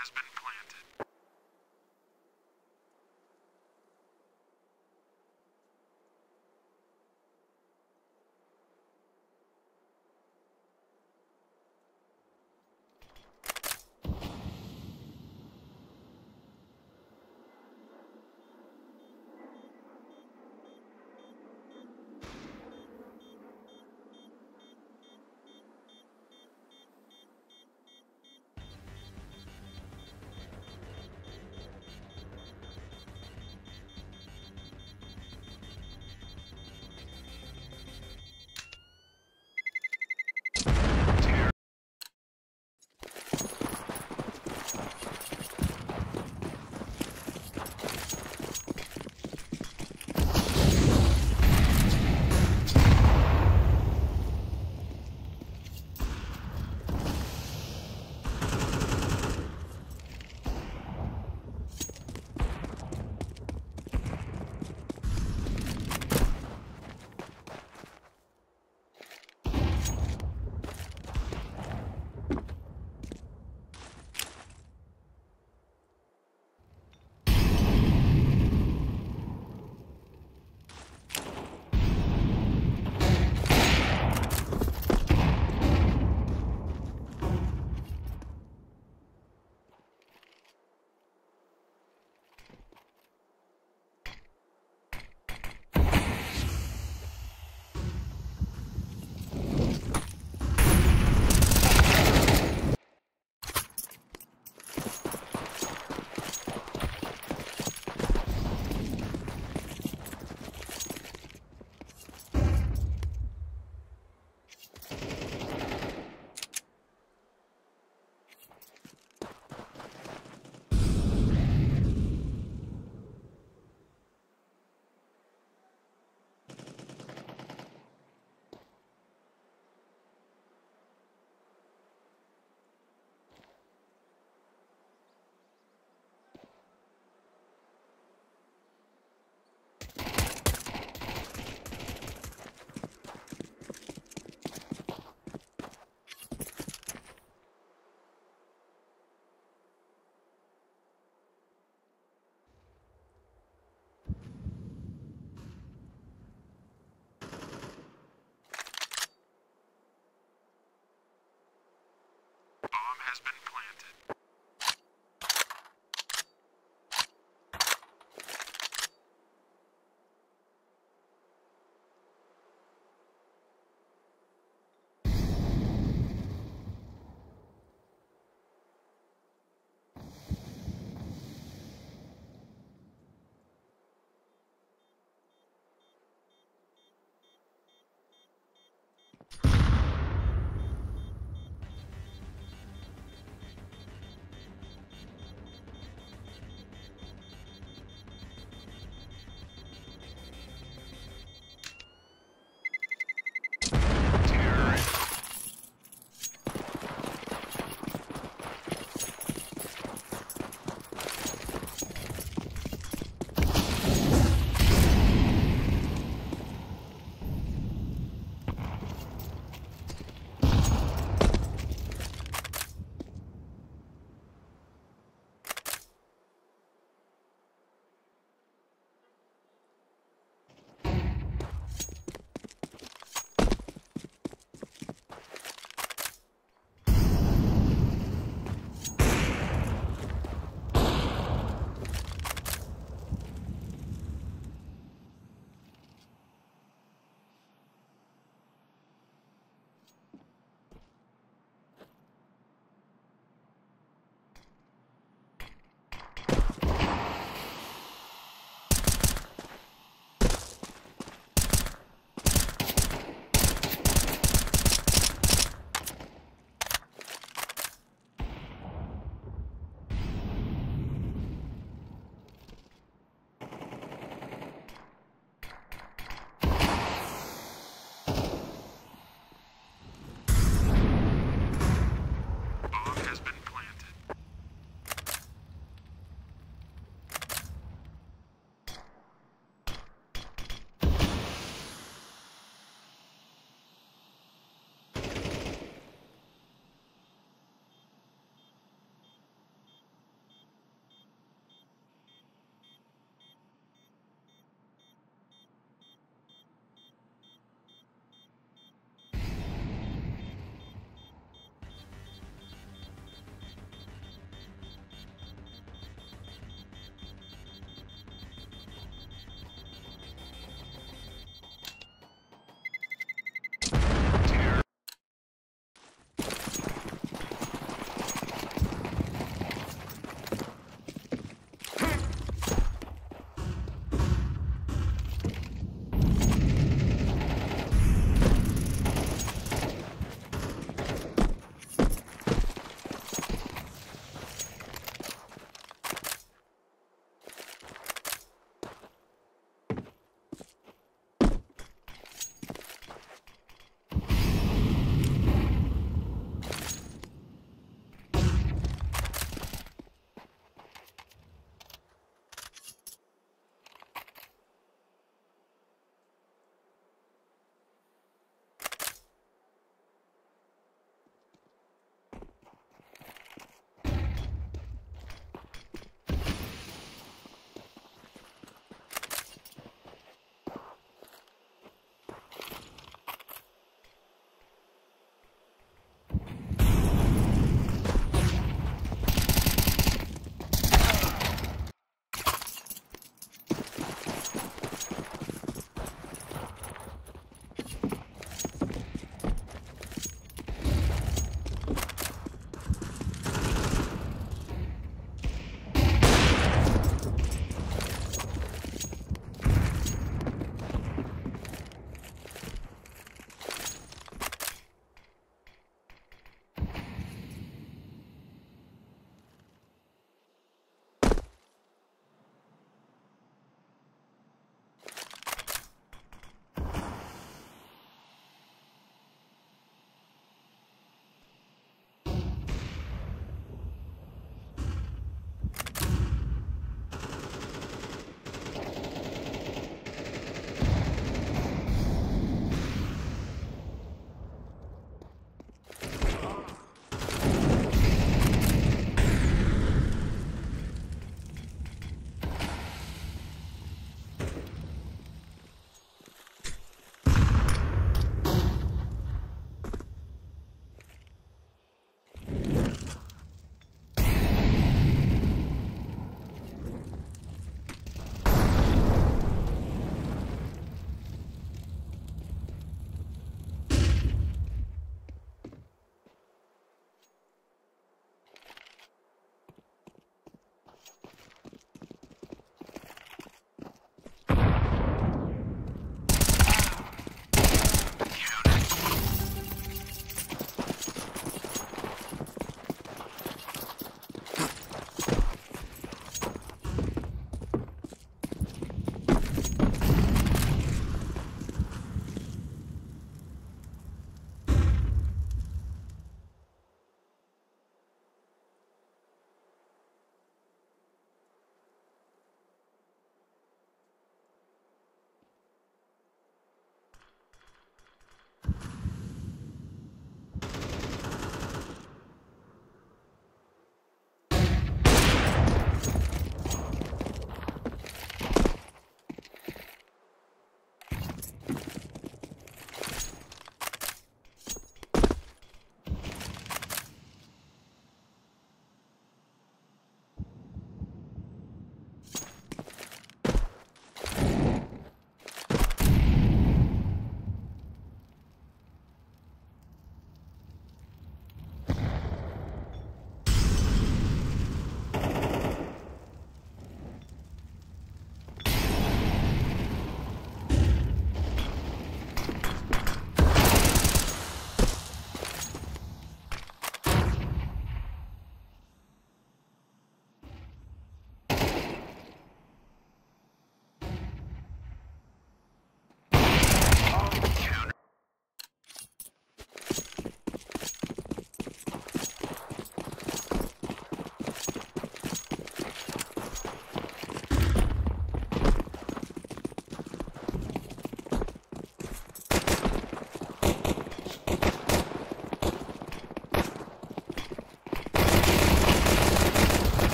has been planted. Has been planted.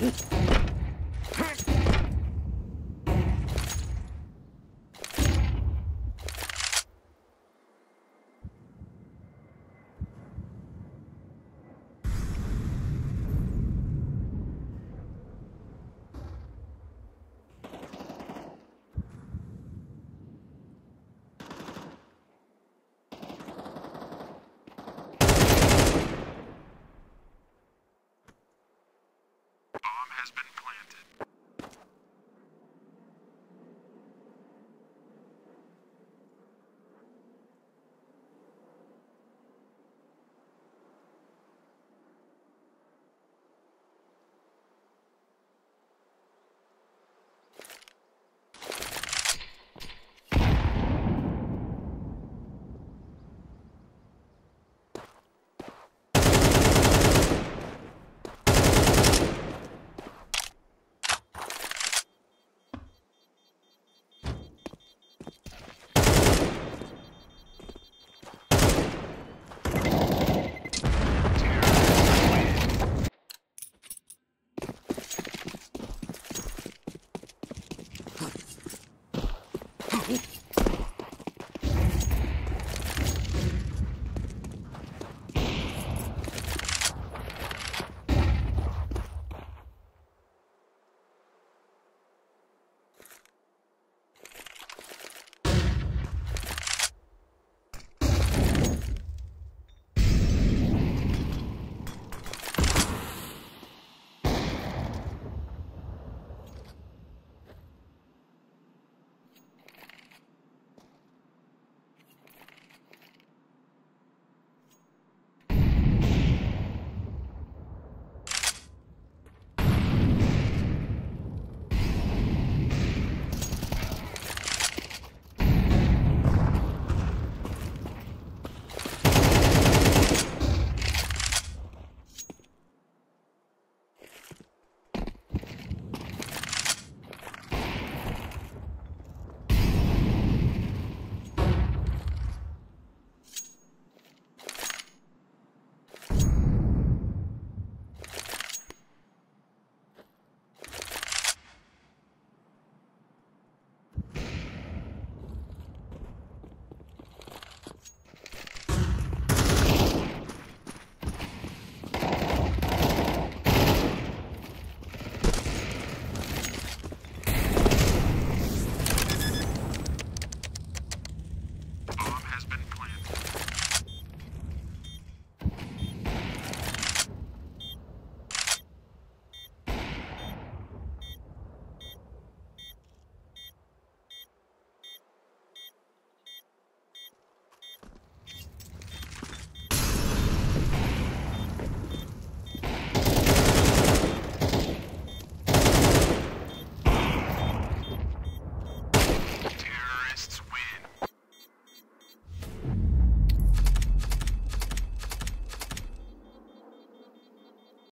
Hıh!